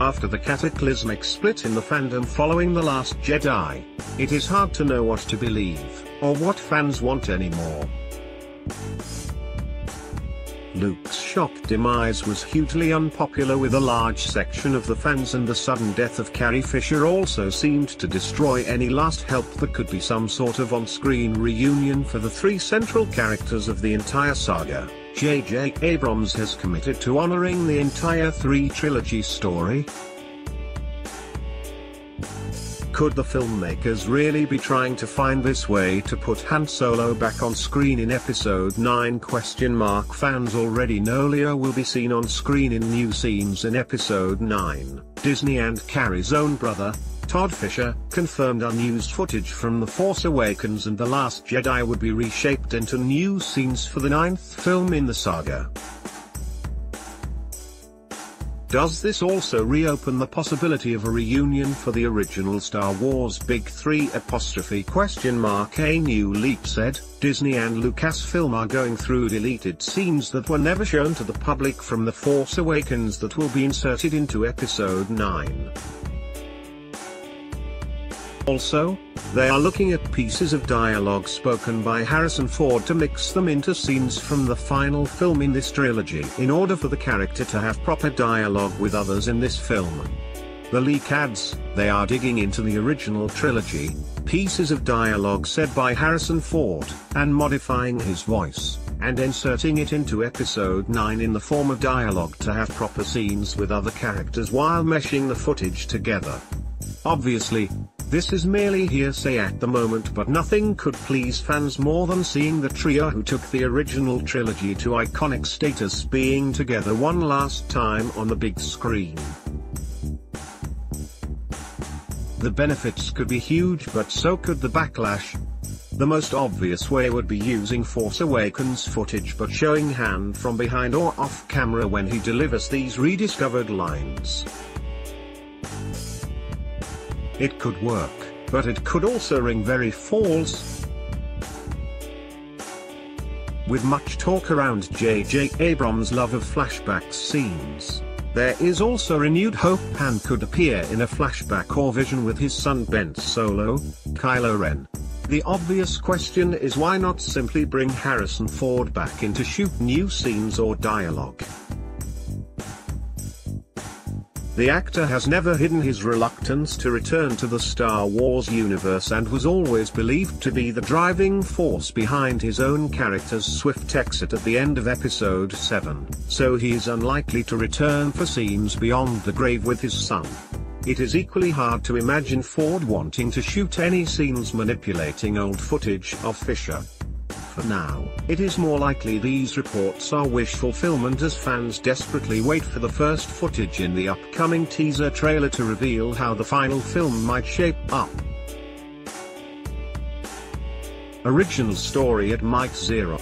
After the cataclysmic split in the fandom following The Last Jedi, it is hard to know what to believe, or what fans want anymore. Luke's shocked demise was hugely unpopular with a large section of the fans and the sudden death of Carrie Fisher also seemed to destroy any last help that could be some sort of on-screen reunion for the three central characters of the entire saga. J.J. Abrams has committed to honoring the entire three-trilogy story, could the filmmakers really be trying to find this way to put Han Solo back on screen in episode 9 question mark fans already know Leia will be seen on screen in new scenes in episode 9. Disney and Carrie's own brother, Todd Fisher, confirmed unused footage from The Force Awakens and The Last Jedi would be reshaped into new scenes for the ninth film in the saga. Does this also reopen the possibility of a reunion for the original Star Wars Big 3 apostrophe question mark A new leak said, Disney and Lucasfilm are going through deleted scenes that were never shown to the public from The Force Awakens that will be inserted into episode 9. Also, they are looking at pieces of dialogue spoken by Harrison Ford to mix them into scenes from the final film in this trilogy in order for the character to have proper dialogue with others in this film. The leak adds, they are digging into the original trilogy, pieces of dialogue said by Harrison Ford, and modifying his voice, and inserting it into episode 9 in the form of dialogue to have proper scenes with other characters while meshing the footage together. Obviously, this is merely hearsay at the moment but nothing could please fans more than seeing the trio who took the original trilogy to iconic status being together one last time on the big screen. The benefits could be huge but so could the backlash. The most obvious way would be using Force Awakens footage but showing Han from behind or off camera when he delivers these rediscovered lines. It could work, but it could also ring very false. With much talk around J.J. Abrams' love of flashback scenes, there is also renewed hope Han could appear in a flashback or vision with his son Ben Solo, Kylo Ren. The obvious question is why not simply bring Harrison Ford back in to shoot new scenes or dialogue. The actor has never hidden his reluctance to return to the Star Wars universe and was always believed to be the driving force behind his own character's swift exit at the end of Episode 7, so he is unlikely to return for scenes beyond the grave with his son. It is equally hard to imagine Ford wanting to shoot any scenes manipulating old footage of Fisher for now. It is more likely these reports are wish fulfillment as fans desperately wait for the first footage in the upcoming teaser trailer to reveal how the final film might shape up. Original story at Mike Zero